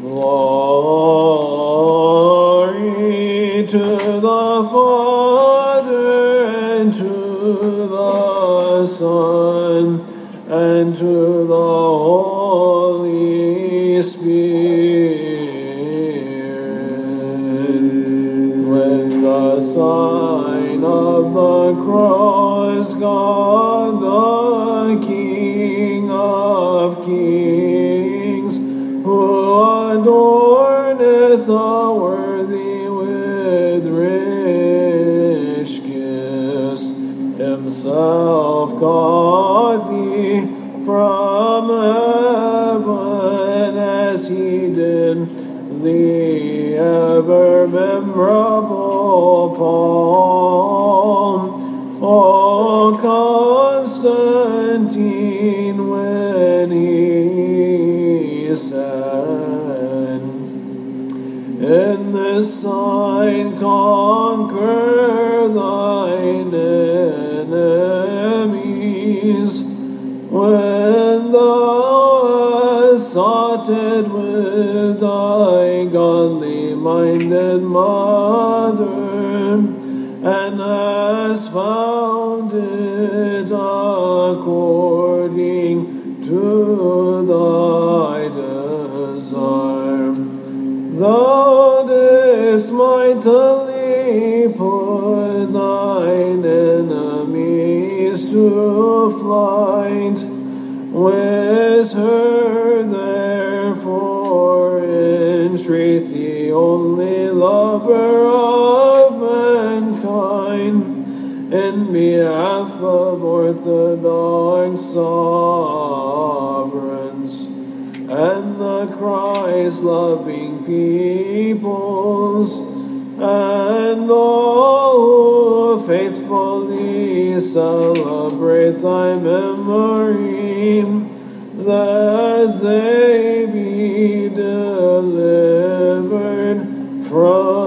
Glory to the Father and to the Son and to the Holy Spirit. When the sign of the cross, God the King kings, who adorneth the worthy with rich gifts, himself got thee from heaven as he did the ever memorable Paul. Oh, o Constantine, he said, In this sign conquer thine enemies. When thou hast sought it with thy godly minded mother, and hast found it according to thy desire. Thou didst mightily put thine enemies to flight. With her, therefore, entreat the only lover of mankind, in behalf of orthodox sovereigns and the Christ loving peoples, and all who faithfully celebrate thy memory, that they be delivered from